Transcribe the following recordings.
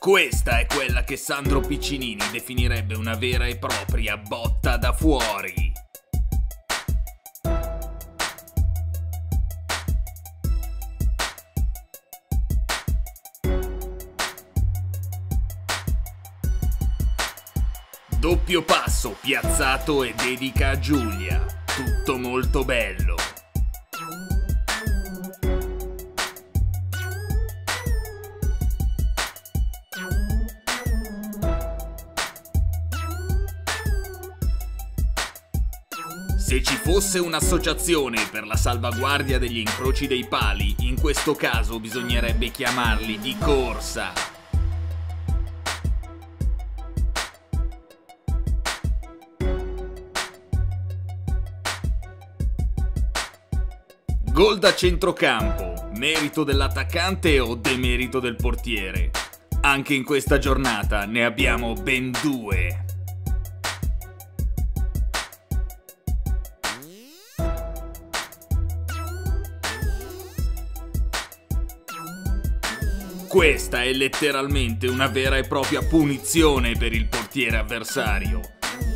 Questa è quella che Sandro Piccinini definirebbe una vera e propria botta da fuori. Doppio passo piazzato e dedica a Giulia. Tutto molto bello. Se ci fosse un'associazione per la salvaguardia degli incroci dei pali, in questo caso bisognerebbe chiamarli di corsa. Gol da centrocampo, merito dell'attaccante o demerito del portiere? Anche in questa giornata ne abbiamo ben due. Questa è letteralmente una vera e propria punizione per il portiere avversario,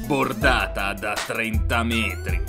bordata da 30 metri.